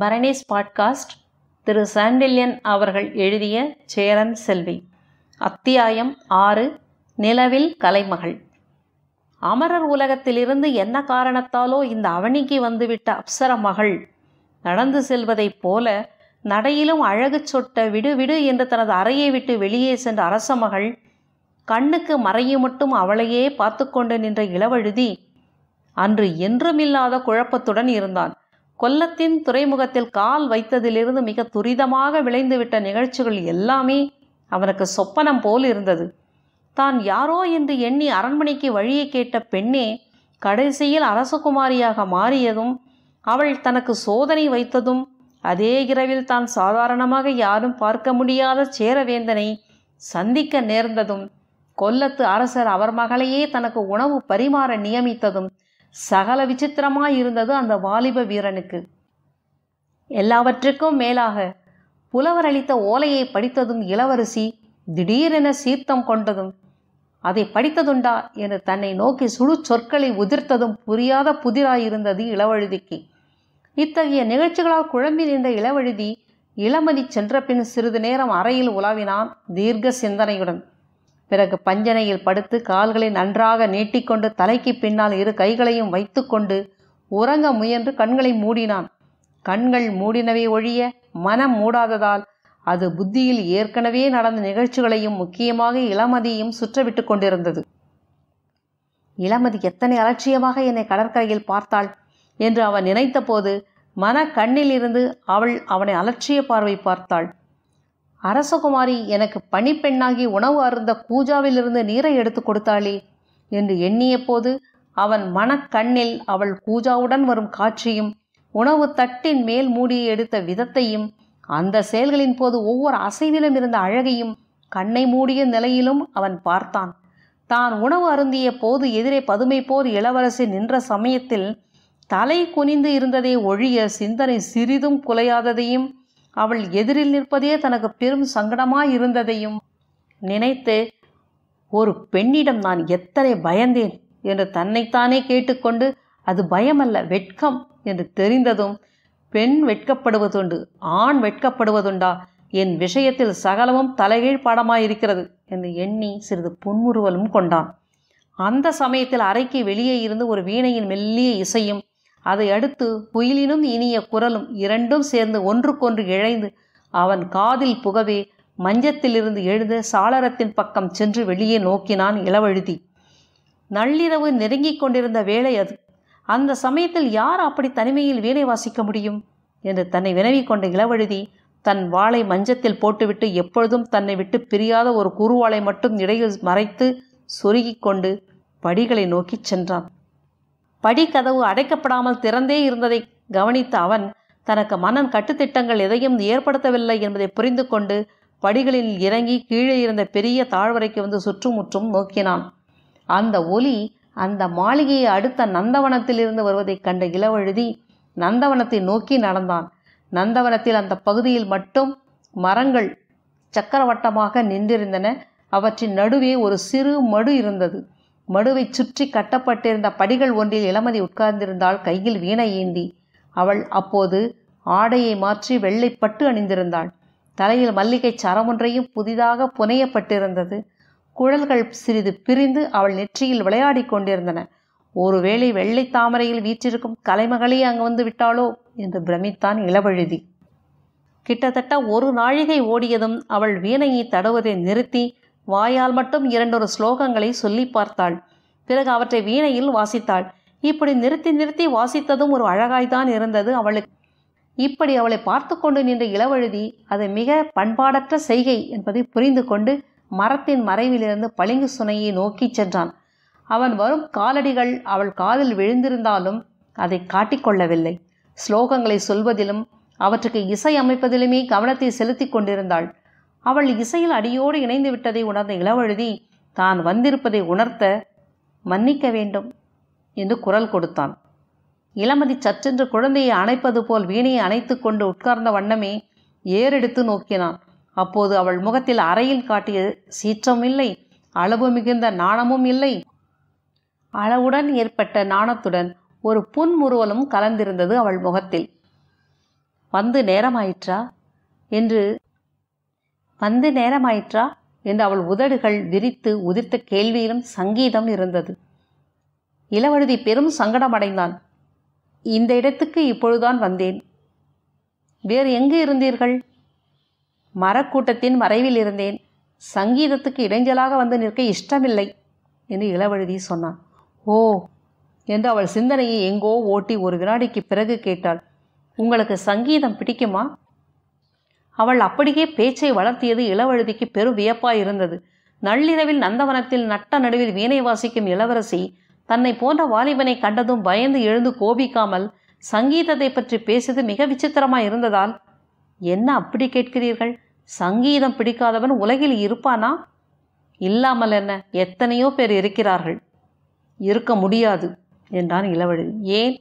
பரணேஸ் podcast திரு சாண்டில்யன் அவர்கள் எழுதிய சேரன் செல்வி. அத்தியாயம் ஆறு நிலவில் கலைமகள். அமரர் உலகத்திலிருந்து என்ன காரணத்தாலோ இந்த அவனிக்கு வந்துவிட்ட அப்சர மகள். நடந்து செல்வதைப் போல நடையிலும் அழகு சொட்ட விடு விடு என்று தனது அறையை விட்டு வெளியே சென்ற அரச மகள் கண்ணுக்கு மறையும் மட்டும் அவளையே பார்த்து கொண்டு நின்ற இளவழுதி அன்று என்றுமில்லாத குழப்பத்துடன் இருந்தான். கொல்லத்தின் துறைமுகத்தில் கால் வைத்ததிலிருந்து மிக துரிதமாக விளைந்துவிட்ட நிகழ்ச்சிகள் எல்லாமே அவனுக்கு சொப்பனம் போல் இருந்தது. தான் யாரோ என்று எண்ணி அரண்மனைக்கு வழியை கேட்ட பெண்ணே கடைசியில் அரசகுமாரியாக மாறியதும் அவள் தனக்கு சோதனை வைத்ததும் அதே இரவில் தான் சாதாரணமாக யாரும் பார்க்க முடியாத சேரவேந்தனை சந்திக்க நேர்ந்ததும் கொல்லத்து அரசர் அவர் மகளையே தனக்கு உணவு பரிமாற நியமித்ததும் சகல விசித்திரமாயிருந்தது அந்த வாலிப வீரனுக்கு. எல்லாவற்றுக்கும் மேலாக புலவர் அளித்த ஓலையை படித்ததும் இளவரசி திடீரென சீர்த்தம் கொண்டதும் அதை படித்ததுண்டா என்று தன்னை நோக்கி சுழு சொற்களை உதிர்த்ததும் புரியாத புதிராயிருந்தது இளவழுதிக்கு. இத்தகைய நிகழ்ச்சிகளால் குழம்பி நின்ற இளவழுதி இளமதி சென்ற பின் சிறிது நேரம் அறையில் உலாவினான் தீர்க்க சிந்தனையுடன். பிறகு பஞ்சனையில் படுத்து கால்களை நன்றாக நீட்டிக்கொண்டு தலைக்கு பின்னால் இரு கைகளையும் வைத்துக்கொண்டு உறங்க முயன்று கண்களை மூடினான். கண்கள் மூடினவே ஒழிய மனம் மூடாததால் அது புத்தியில் ஏற்கனவே நடந்த நிகழ்ச்சிகளையும் முக்கியமாக இளமதியையும் சுற்றவிட்டு கொண்டிருந்தது. இளமதி எத்தனை அலட்சியமாக என்னை கடற்கரையில் பார்த்தாள் என்று அவன் நினைத்தபோது மன கண்ணிலிருந்து அவள் அவனை அலட்சிய பார்வை பார்த்தாள். அரசகுமாரி எனக்கு பணிப்பெண்ணாகி உணவு அருந்த பூஜாவிலிருந்து நீரை எடுத்து கொடுத்தாளே என்று எண்ணிய போது அவன் மனக்கண்ணில் அவள் பூஜாவுடன் வரும் காட்சியும் உணவு தட்டின் மேல் மூடி எடுத்த விதத்தையும் அந்த செயல்களின் போது ஒவ்வொரு அசைவிலும் இருந்த அழகையும் கண்ணை மூடிய நிலையிலும் அவன் பார்த்தான். தான் உணவு அருந்திய போது எதிரே பதுமை போர் இளவரசி நின்ற சமயத்தில் தலை குனிந்து இருந்ததை ஒழிய சிந்தனை சிறிதும் குலையாததையும் அவள் எதிரில் நிற்பதே தனக்கு பெரும் சங்கடமாயிருந்ததையும் நினைத்து ஒரு பெண்ணிடம் நான் எத்தனை பயந்தேன்? என்று தன்னைத்தானே கேட்டுக்கொண்டு அது பயமல்ல வெட்கம் என்று தெரிந்ததும் பெண் வெட்கப்படுவதுண்டு ஆண் வெட்கப்படுவதுண்டா? என் விஷயத்தில் சகலமும் தலைகீழ் பாடமாயிருக்கிறது என்று எண்ணி சிறிது புன்முறுவலும் கொண்டான். அந்த சமயத்தில் அறைக்கு வெளியே இருந்து ஒரு வீணையின் மெல்லிய இசையும் அதை அடுத்து குயிலினும் இனிய குரலும் இரண்டும் சேர்ந்து ஒன்றுக்கொன்று இழைந்து அவன் காதில் புகவே மஞ்சத்திலிருந்து எழுந்து சாளரத்தின் பக்கம் சென்று வெளியே நோக்கினான் இளவழுதி. நள்ளிரவு நெருங்கிக் கொண்டிருந்த வேளை அது. அந்த சமயத்தில் யார் அப்படி தனிமையில் வீணை வாசிக்க முடியும்? என்று தன்னை வினவிக் கொண்ட இளவழுதி தன் வாளை மஞ்சத்தில் போட்டுவிட்டு எப்பொழுதும் தன்னை விட்டு பிரியாத ஒரு குறுவாளை மட்டும் இடையில் மறைத்து சொருகிக் கொண்டு படிகளை நோக்கிச் சென்றான். படிக்கதவு அடைக்கப்படாமல் திறந்தே இருந்ததை கவனித்த அவன் தனக்கு மன்னன் கட்டுத்திட்டங்கள் எதையும் ஏற்படுத்தவில்லை என்பதை புரிந்து கொண்டு படிகளில் இறங்கி கீழே இருந்த பெரிய தாழ்வரைக்கு வந்து சுற்றுமுற்றும் நோக்கினான். அந்த ஒலி அந்த மாளிகையை அடுத்த நந்தவனத்திலிருந்து வருவதைக் கண்ட இளவழுதி நந்தவனத்தை நோக்கி நடந்தான். நந்தவனத்தில் அந்த பகுதியில் மட்டும் மரங்கள் சக்கரவட்டமாக நின்றிருந்தன. அவற்றின் நடுவே ஒரு சிறு மடு இருந்தது. மடுவைச் சுற்றி கட்டப்பட்டிருந்த படிகள் ஒன்றில் இளமதி உட்கார்ந்திருந்தாள் கையில் வீணை ஏந்தி. அவள் அப்போது ஆடையை மாற்றி வெள்ளைப்பட்டு அணிந்திருந்தாள். தலையில் மல்லிகை சரமொன்றையும் புதிதாக புனையப்பட்டிருந்தது. குழல்கள் சிறிது பிரிந்து அவள் நெற்றியில் விளையாடி கொண்டிருந்தன. ஒருவேளை வெள்ளை தாமரையில் வீற்றிருக்கும் கலைமகளே அங்கு வந்து விட்டாளோ? என்று பிரமித்தான் இளவழுதி. கிட்டத்தட்ட ஒரு நாழிகை ஓடியதும் அவள் வீணையை தடுவதை நிறுத்தி வாயால் மட்டும் இரண்டொரு ஸ்லோகங்களை சொல்லி பார்த்தாள். பிறகு அவற்றை வீணையில் வாசித்தாள். இப்படி நிறுத்தி நிறுத்தி வாசித்ததும் ஒரு அழகாய்தான் இருந்தது அவளுக்கு. இப்படி அவளை பார்த்து கொண்டு நின்ற இளவழுதி அது மிக பண்பாடற்ற செய்கை என்பதை புரிந்து கொண்டு மரத்தின் மறைவிலிருந்து பளிங்கு சுனையை நோக்கி சென்றான். அவன் வரும் காலடிகள் அவள் காதில் விழுந்திருந்தாலும் அதை காட்டிக்கொள்ளவில்லை ஸ்லோகங்களை சொல்வதிலும் அவற்றுக்கு இசை அமைப்பதிலுமே கவனத்தை செலுத்தி கொண்டிருந்தாள். அவள் இசையில் அடியோடு இணைந்து விட்டதை உணர்ந்த இளவழுதி தான் வந்திருப்பதை உணர்த்த மன்னிக்க வேண்டும் என்று குரல் கொடுத்தான். இளமதி சற்றென்று குழந்தையை அணைப்பது போல் வீணையை அணைத்து கொண்டு உட்கார்ந்த வண்ணமே ஏறெடுத்து நோக்கினான். அப்போது அவள் முகத்தில் அறையில் காட்டிய சீற்றம் இல்லை அளவு மிகுந்த நாணமும் இல்லை. அளவுடன் ஏற்பட்ட நாணத்துடன் ஒரு புன்முறுவலும் கலந்திருந்தது அவள் முகத்தில். வந்து நேரமாயிற்றா? என்று வந்து நேரமாயிற்றா? என்று அவள் உதடுகள் விரித்து உதிர்த்த கேள்வியிலும் சங்கீதம் இருந்தது. இளவழுதி பெரும் சங்கடமடைந்தான் இந்த இடத்துக்கு இப்பொழுதுதான் வந்தேன். வேறு எங்கு இருந்தீர்கள்? மரக்கூட்டத்தின் மறைவில் இருந்தேன். சங்கீதத்துக்கு இடைஞ்சலாக வந்து நிற்க இஷ்டமில்லை என்று இளவழுதி சொன்னான். ஓ! என்று அவள் சிந்தனையை எங்கோ ஓட்டி ஒரு வினாடிக்கு பிறகு கேட்டாள். உங்களுக்கு சங்கீதம் பிடிக்குமா? அவள் அப்படியே பேச்சை வளர்த்தியது இளவழுதிக்கு பெரும் வியப்பாய் இருந்தது. நள்ளிரவில் நந்தவனத்தில் நட்ட நடுவில் வீணை வாசிக்கும் இளவரசி தன்னை போன்ற வாலிபனை கண்டதும் பயந்து எழுந்து கோபிக்காமல் சங்கீதத்தை பற்றி பேசியது மிக விசித்திரமாய் இருந்ததால் என்ன அப்படி கேட்கிறீர்கள்? சங்கீதம் பிடிக்காதவன் உலகில் இருப்பானா? இல்லாமல் என்ன எத்தனையோ பேர் இருக்கிறார்கள். இருக்க முடியாது என்றான் இளவழுதி ஏன்?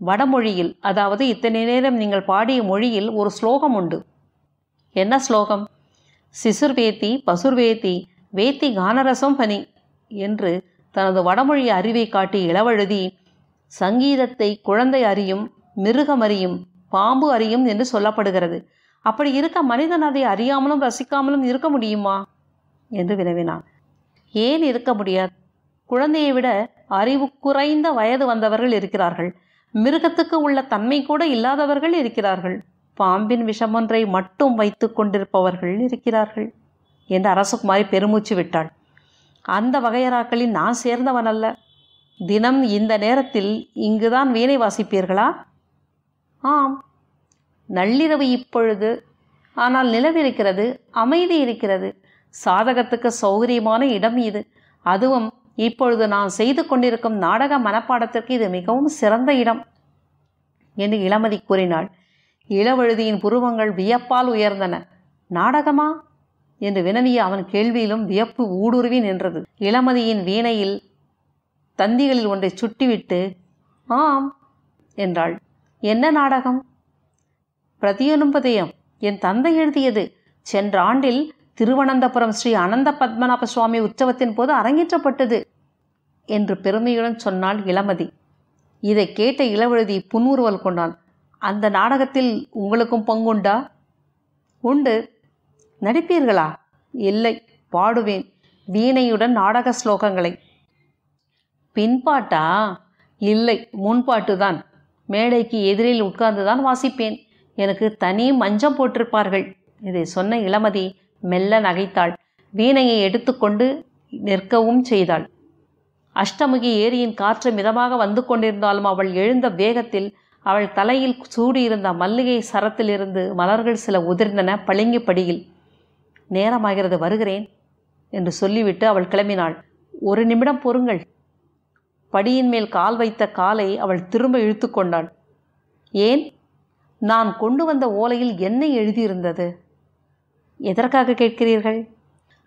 வடமொழியில் அதாவது இத்தனை நேரம் நீங்கள் பாடிய மொழியில் ஒரு ஸ்லோகம் உண்டு. என்ன ஸ்லோகம்? சிசுர்வேத்தி பசுர்வேத்தி வேத்தி கானரசம் பனி என்று தனது வடமொழி அறிவை காட்டி இளவழுதி சங்கீதத்தை குழந்தை அறியும் மிருகம் அறியும் பாம்பு அறியும் என்று சொல்லப்படுகிறது. அப்படி இருக்க மனிதன் அதை அறியாமலும் ரசிக்காமலும் இருக்க முடியுமா? என்று வினவினான். ஏன் இருக்க முடியாது? குழந்தையை விட அறிவு குறைந்த வயது வந்தவர்கள் இருக்கிறார்கள். மிருகத்துக்கு உள்ள தன்மை கூட இல்லாதவர்கள் இருக்கிறார்கள். பாம்பின் விஷமொன்றை மட்டும் வைத்து கொண்டிருப்பவர்கள் இருக்கிறார்கள் என்று அரசகுமாரி பெருமூச்சு விட்டாள். அந்த வகையராக்களில் நான் சேர்ந்தவன் அல்ல. தினம் இந்த நேரத்தில் இங்குதான் வீணை வாசிப்பீர்களா? ஆம். நள்ளிரவு இப்பொழுது. ஆனால் நிலவிருக்கிறது அமைதி இருக்கிறது. சாதகத்துக்கு சௌகரியமான இடம் இது. அதுவும் இப்பொழுது நான் செய்து கொண்டிருக்கும் நாடக மனப்பாடத்திற்கு இது மிகவும் சிறந்த இடம் என்று இளமதி கூறினாள். இளவழுதியின் புருவங்கள் வியப்பால் உயர்ந்தன. நாடகமா? என்று வினவிய அவன் கேள்வியிலும் வியப்பு ஊடுருவி நின்றது. இளமதியின் வீணையில் தந்திகளில் ஒன்றை சுட்டிவிட்டு ஆம் என்றாள். என்ன நாடகம்? பிரதியனுபதயம் என் தந்தை எழுதியது. சென்ற ஆண்டில் திருவனந்தபுரம் ஸ்ரீ அனந்த பத்மநாப சுவாமி உற்சவத்தின் போது அரங்கேற்றப்பட்டது என்று பெருமையுடன் சொன்னாள் இளமதி. இதை கேட்ட இளவழுதி புன்முறுவல் கொண்டான். அந்த நாடகத்தில் உங்களுக்கும் பங்குண்டா? உண்டு. நடிப்பீர்களா? இல்லை. பாடுவேன். வீணையுடன் நாடக ஸ்லோகங்களை. பின்பாட்டா? இல்லை. முன்பாட்டுதான். மேடைக்கு எதிரில் உட்கார்ந்துதான் வாசிப்பேன். எனக்கு தனி மஞ்சம் போட்டிருப்பார்கள். இதை சொன்ன இளமதி மெல்ல நகைத்தாள். வீணையை எடுத்துக்கொண்டு நிற்கவும் செய்தாள். அஷ்டமுகி ஏரியின் காற்று மிதமாக வந்து கொண்டிருந்தாலும் அவள் எழுந்த வேகத்தில் அவள் தலையில் சூடியிருந்த மல்லிகை சரத்திலிருந்து மலர்கள் சில உதிர்ந்தன பளிங்கு படியில். நேரமாகிறது வருகிறேன் என்று சொல்லிவிட்டு அவள் கிளம்பினாள். ஒரு நிமிடம் பொறுங்கள். படியின் மேல் கால் வைத்த காலை அவள் திரும்ப இழுத்து கொண்டாள். ஏன்? நான் கொண்டு வந்த ஓலையில் என்ன எழுதியிருந்தது? எதற்காக கேட்கிறீர்கள்?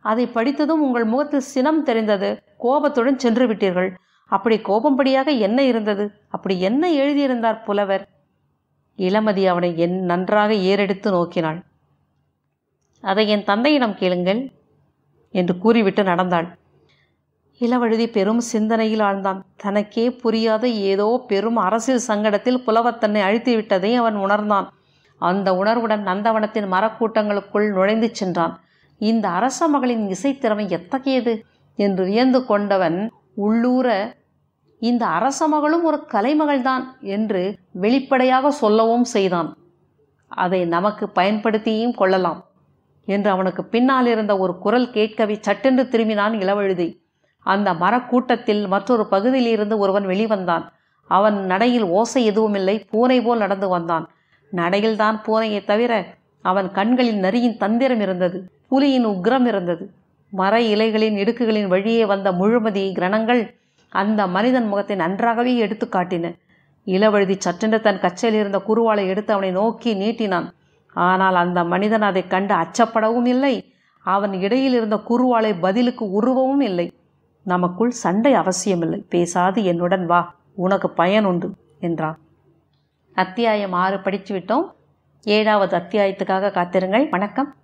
அதை படித்ததும் உங்கள் முகத்தில் சினம் தெரிந்தது. கோபத்துடன் சென்று விட்டீர்கள். அப்படி கோபம்படியாக என்ன இருந்தது? அப்படி என்ன எழுதியிருந்தார் புலவர்? இளமதி அவனை என் நன்றாக ஏறெடுத்து நோக்கினாள். அதை என் தந்தையிடம் கேளுங்கள் என்று கூறிவிட்டு நடந்தாள். இளவழுதி பெரும் சிந்தனையில் ஆழ்ந்தான். தனக்கே புரியாத ஏதோ பெரும் அரசியல் சங்கடத்தில் புலவர் தன்னை அழித்து விட்டதை அவன் உணர்ந்தான். அந்த உணர்வுடன் நந்தவனத்தின் மரக்கூட்டங்களுக்குள் நுழைந்து சென்றான். இந்த அரச மகளின் இசைத்திறமை எத்தகையது? என்று வியந்து கொண்டவன் உள்ளூர இந்த அரச மகளும் ஒரு கலைமகள்தான் என்று வெளிப்படையாக சொல்லவும் செய்தான். அதை நமக்கு பயன்படுத்தியும் கொள்ளலாம் என்று அவனுக்கு பின்னால் இருந்த ஒரு குரல் கேட்கவே சட்டென்று திரும்பினான் இளவழுதி. அந்த மரக்கூட்டத்தில் மற்றொரு பகுதியிலிருந்து ஒருவன் வெளிவந்தான். அவன் நடையில் ஓசை எதுவுமில்லை பூனை போல் நடந்து வந்தான். நடையில்தான் பூனையை தவிர அவன் கண்களில் நரியின் தந்திரம் இருந்தது புலியின் உக்ரம் இருந்தது. மர இலைகளின் இடுக்குகளின் வழியே வந்த முழுமதி கிரணங்கள் அந்த மனிதன் முகத்தை நன்றாகவே எடுத்து காட்டின. இளவழுதி சற்றென்று தன் கச்சையில் இருந்த குருவாளை எடுத்து அவனை நோக்கி நீட்டினான். ஆனால் அந்த மனிதன் அதை கண்டு அச்சப்படவும் இல்லை. அவன் இடையில் இருந்த குருவாளை பதிலுக்கு உருவவும் இல்லை. நமக்குள் சண்டை அவசியமில்லை. பேசாது என்னுடன் வா. உனக்கு பயன் உண்டு என்றான். அத்தியாயம் ஆறு. படித்து விட்டோம். ஏழாவது அத்தியாயத்துக்காக காத்திருங்கள். வணக்கம்.